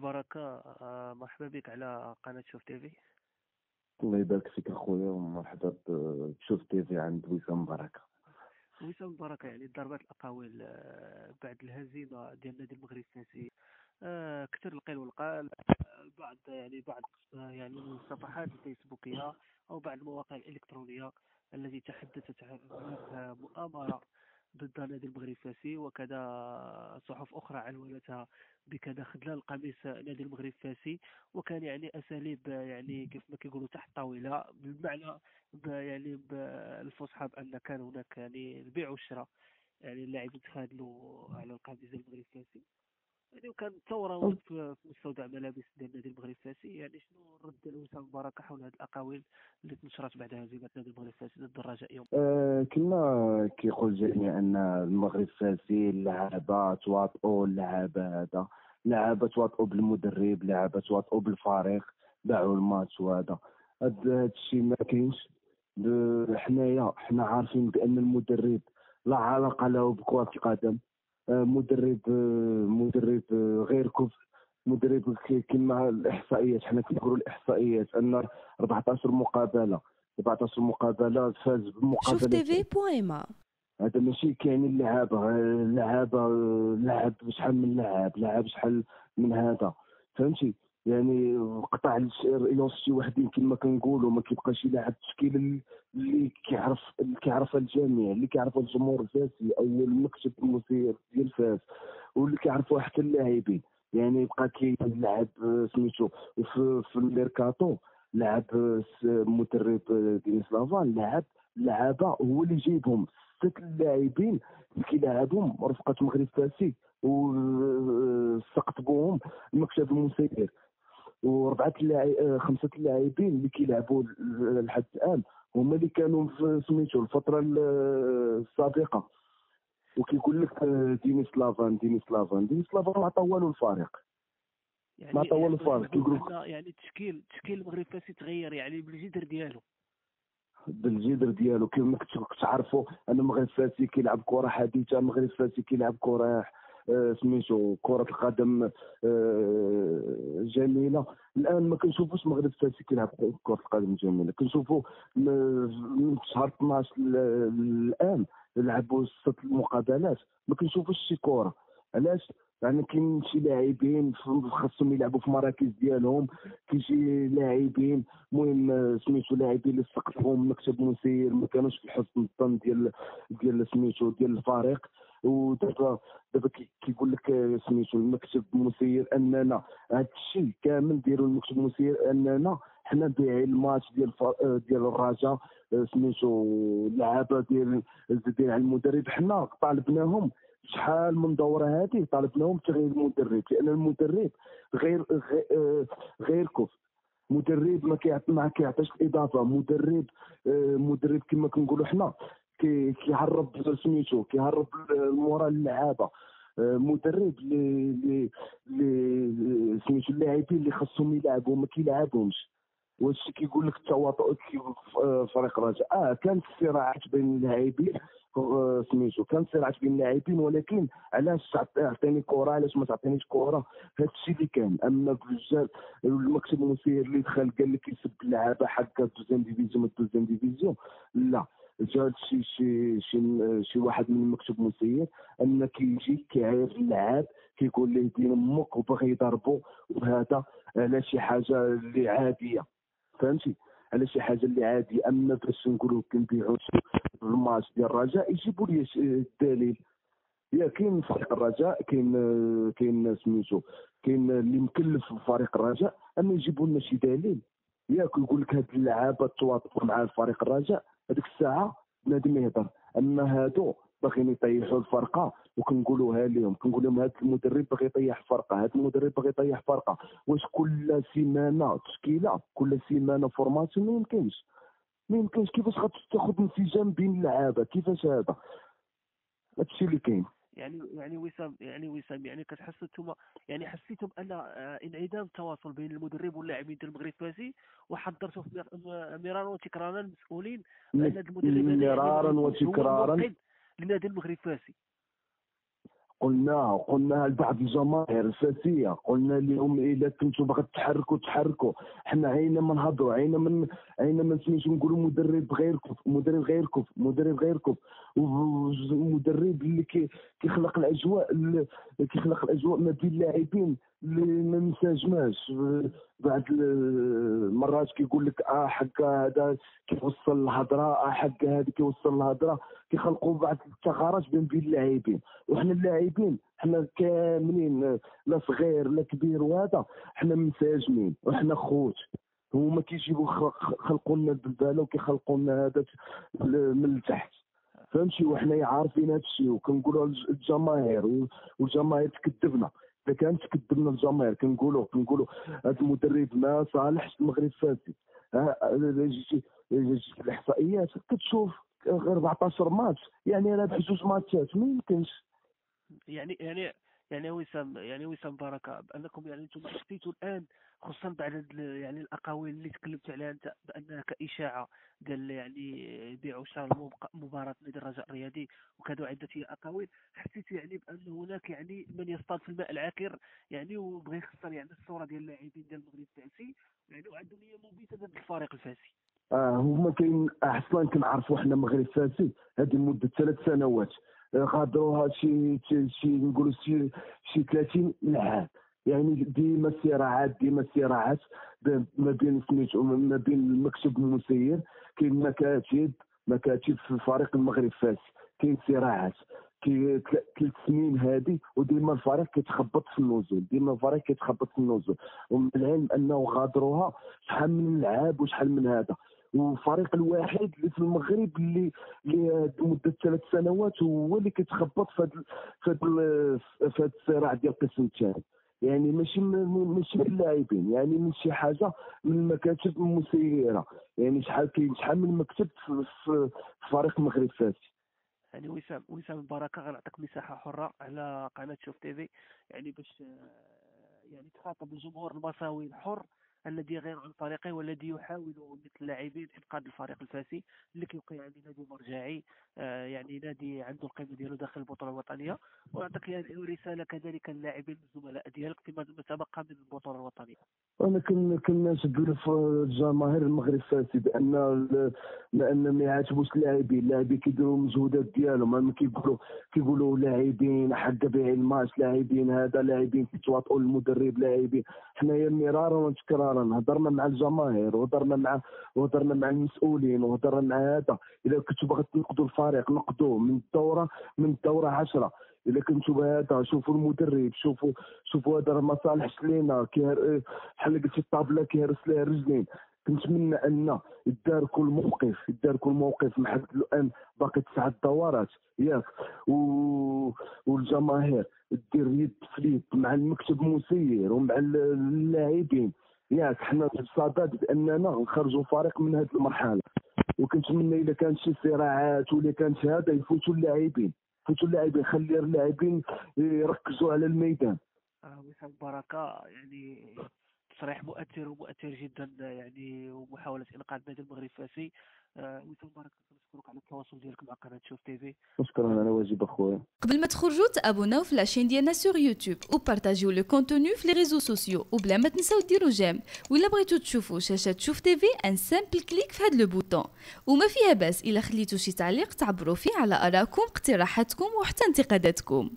وسام البركة آه، مرحبا بك على قناة شوف تيفي الله يبارك فيك أخويا ومرحبا بشوف تيفي عند وسام بركة. وسام البركة يعني ضربات الأقاويل آه، بعد الهزيمة ديال النادي المغربي الفرنسي آه، كثر القيل والقال بعض يعني بعض يعني الصفحات الفيسبوكية أو بعض المواقع الإلكترونية التي تحدثت عن مؤامرة. ضد نادي المغرب الفاسي وكذا صحف أخرى عنونتها بكذا خذلان قميص نادي المغرب الفاسي وكان يعني أساليب يعني كيف ما كيقولوا تحت طاولة بالمعنى يعني بالفصحى بأن كان هناك يعني البيع والشراء يعني اللاعبين تخاذلوا على القميص المغرب الفاسي يعني وكان ثوره في مستودع ملابس ديال النادي المغرب الفاسي يعني شنو الرد ديال وسام بركه حول هذه الأقاويل اللي تنشرت بعد هزيمة نادي المغرب الفاسي ضد الرجاء يوم؟ آه كما كيقول الجميع أن المغرب الفاسي اللعابه تواطؤوا اللعابه هذا. لعابه تواطؤوا بالمدرب لعابه تواطؤوا بالفريق باعوا الماتش وهذا. هذا الشيء ما كاينش. حنايا حنا عارفين بأن المدرب لا علاقة له بكرة القدم. مدرب مدرب غير كفء مدرب كما الإحصائيات حنا كنقولوا الإحصائيات أن 14 مقابلة 14 مقابلة فاز بمقابلة. شوف تي في بويما هذا ماشي كاين اللعابة اللعابة لعب شحال من لاعب لعب شحال من هذا. فهمتي؟ يعني قطع الرياض شي وحدين كما كنقولوا ما كيبقاش يلعب التشكيله اللي كيعرف اللي كيعرفها الجميع اللي كيعرفها الجمهور الفاسي أو المكتب المسير ديال فاس واللي كيعرفوها حتى اللاعبين. يعني يبقى كيلعب سميتو في, في الميركاتو لعب مدرب دينيس لافان لعب لعابة هو اللي جايبهم. ست اللاعبين اللي كيلعبهم رفقة المغرب فاسي وسقط المكتب المسير وربعه اللاعب آه، خمسه اللاعبين اللي كيلعبوا لحد الان هما اللي كانوا في سميتو الفترة السابقه وكيقول لك آه، دينيس لافان دينيس لافان دينيس لافان ما والو الفريق يعني ما والو الفريق كيقول لك يعني التشكيل التشكيل المغرب فاسي تغير يعني بالجذر ديالو بالجذر ديالو كما كتعرفوا ان المغرب فاسي كيلعب كره حديثه المغرب فاسي كيلعب كره آه، سميتو كرة القدم آه، جميلة. الآن ما كنشوفوش المغرب الفاسي كيلعب كرة القدم جميلة. كنشوفوا من شهر 12 الآن لعبوا ست مقابلات ما كنشوفوش شي كرة. علاش؟ يعني كاين شي لاعبين خاصهم يلعبوا في مراكز ديالهم. كاين شي لاعبين المهم سميتو لاعبين اللي سقطهم مكتب مسير ما كانوش في حسن الظن ديال ديال سميتو ديال الفريق. ودابا دابا كيقول لك سميتو المكتب المسير أننا هذا الشيء كامل ديالو المكتب المسير أننا حنا بايعين الماتش ديال ديال الرجاء سميتو اللعابة ديال ديال المدرب. حنا طالبناهم شحال من دورة هذه طالبناهم تغيير المدرب لأن المدرب غير غير, غير مدرب ما كيعطي ما كيعطيش الإضافة. مدرب مدرب كما كنقولوا حنا كيهرب سميتو كيهرب المورال اللعابه مدرب اللي اللي سميتو اللاعبين اللي خاصهم يلعبوا ما كيلعبهمش. واش كيقول لك التواطؤ فريق الرجاء آه كانت صراعات بين اللاعبين سميتو. كانت صراعات بين اللاعبين ولكن علاش تعطيني كره علاش ما تعطينيش كره هذا الشيء اللي كان. أما بالرجال المكتب المسير اللي دخل قال لك يسب اللعابة حق ال deuxième division ال deuxième division. لا جا شي شي شي شي واحد من المكتب المسير أن كيجي كيعاير اللعاب كيقول ليه دين أمك وبغي يضربو. وهذا على شي حاجة اللي عادية. فهمتي؟ على شي حاجة اللي عادي أما باش نقولوا كنبيعوا الماتش ديال الرجاء يجيبوا لي الدليل. يا كاين فريق الرجاء كاين كاين سميتو كاين اللي مكلف في فريق الرجاء أما يجيبوا لنا شي دليل. ياك يقول لك هاد اللعابة تواطؤوا مع الفريق الرجاء هذيك الساعة بنادم يهضر. أما هادو باغيين يطيحوا الفرقة. وكنقولوها لهم كنقول لهم هذا المدرب باغي يطيح فرقه هذا المدرب باغي يطيح فرقه واش كل سيمانة تشكيلة كل سيمانة formation ما يمكنش. ما يمكنش. كيفاش غتاخذ انسجام بين اللعابة؟ كيفاش هذا؟ هادشي اللي كاين. يعني يعني وسام يعني وسام يعني كتحسوا أنتم يعني حسيتم أن آه، انعدام التواصل بين المدرب واللاعبين ديال المغرب الفاسي وحضرتوا مرارا وتكرارا المسؤولين أن المدرب مرارا وتكرارا. لنادي المغرب الفاسي قلنا قلنا لبعض الجماهير الفاسية. قلنا لهم إذا كنتوا باغي تحركوا تحركوا. حنا عينا ما نهضروا عينا من عينا ما سميتو نقولوا مدرب غيركم مدرب غيركم مدرب غيركم ومدرب اللي كيخلق الأجواء كيخلق الأجواء ما بين اللاعبين. اللي ما منسجماش بعض المرات كيقول لك آه حق هذا كيوصل الهضرة آه حق هذا كيوصل الهضرة. كيخلقوا بعض الثغرات بين بين اللاعبين. وحنا اللاعبين حنا كاملين لا صغير لا كبير وهذا حنا منسجمين وحنا خوت. هما كيجيبوا خلقوا لنا البلباله وكيخلقوا لنا هذا من التحت. فهمتي؟ وحنا عارفين هذا الشيء وكنقولوا للجماهير والجماهير تكذبنا. إذا كانت تكذبنا الجماهير كنقولوا كنقولوا هذا المدرب ما صالحش المغرب فاسي جيتي الإحصائيات كتشوف غير 14 ماتش. يعني أنا بجوج ماتشات ما يمكنش. يعني يعني يعني وسام يعني وسام بركه بأنكم يعني أنتم حسيتوا الآن خصوصا بعد يعني الأقاويل اللي تكلمت عليها أنت بأنها كإشاعة ديال يعني بيع وشراء مباراة نادي الرجاء الرياضي وكذا عدة أقاويل. حسيت يعني بأن هناك يعني من يصطاد في الماء العاكر يعني وبغى يخسر يعني الصورة ديال اللاعبين ديال المغرب الفاسي يعني وعنده نية مبيتة ضد الفريق الفاسي آه هما كاين أصلا كنعرفوا حنا المغرب الفاسي هذه مده ثلاث سنوات. غادروها شي شي نقولوا شي شي 30 عام يعني ديما صراعات ديما صراعات ما بين سميتو ما بين المكتب المسير كاين مكاتب مكاتب في الفريق المغرب فاس. كاين صراعات. كي ثلاث سنين هذه وديما الفريق كيتخبط في النزول. ديما الفريق كيتخبط في النزول. ومن العلم أنه غادروها شحال من لعاب وشحال من هذا. والفريق الوحيد اللي في المغرب اللي اللي مدة ثلاث سنوات هو اللي كيتخبط في هذا الصراع ديال القسم الثاني يعني ماشي ماشي من اللاعبين يعني من شي حاجة من المكاتب المسيرة. يعني شحال كاين شحال من مكتب في, في فريق المغرب فاسي. يعني وسام وسام بركه غنعطيك مساحة حرة على قناة شوف تيفي يعني باش يعني تخاطب الجمهور المصاوي الحر الذي غير عن طريقه والذي يحاول مثل اللاعبين إنقاذ الفريق الفاسي اللي كيبقى يعني نادي مرجعي آه يعني نادي عنده القيمة ديالو داخل البطولة الوطنية. ونعطيك يعني رسالة كذلك اللاعبين الزملاء ديالك فيما تبقى من البطولة الوطنية. أنا كنشد الجماهير المغرب الفاسي بأن لأن ما يعاتبوش اللاعبين اللاعبين كيديروا المجهودات ديالهم. كيقولوا كيقولوا لاعبين حق بيع الماتش لاعبين هذا لاعبين كيتواطئوا المدرب لاعبين حنايا مرارا وتكرارا هضرنا مع الجماهير وهضرنا مع وهضرنا مع المسؤولين وهضرنا مع هذا. إذا كنتوا باغي تنقذوا الفريق نقدوه من الدورة من الدورة 10 الا كنتو هذا شوفوا المدرب شوفوا شوفوا هذا ما صالحش لينا بحال قلتي الطابلة كيهرس لها الرجلين كنتمنى أن يدار كل موقف يدار كل موقف محدد الأن باقي تسعة دورات. ياك. و... والجماهير دير يد فليت مع المكتب المسير ومع اللاعبين. ياك حنا بصدد بأننا نخرجوا فريق من هذه المرحلة. وكنتمنى اذا كانت شي صراعات ولا كانت هذا يفوتوا اللاعبين. يفوتوا اللاعبين خلي اللاعبين يركزوا على الميدان. آه وسام بركة يعني تصريح مؤثر ومؤثر جدا يعني ومحاولة إنقاذ نادي المغرب الفاسي آه وسام بركه كنشكرك على التواصل ديالك مع قناة شوف تيفي شكرا على واجب أخويا. قبل ما تخرجوا تابوناو في la chaîne ديالنا sur YouTube وبارطاجيو le contenu في les réseaux sociaux وبلا ما تنساو ديروا j'aime ولا بغيتو تشوفوا شاشه شوف تيفي un simple clic في هذا le bouton وما فيها باس الا خليتو شي تعليق تعبروا فيه على آرائكم اقتراحاتكم وحتى انتقاداتكم.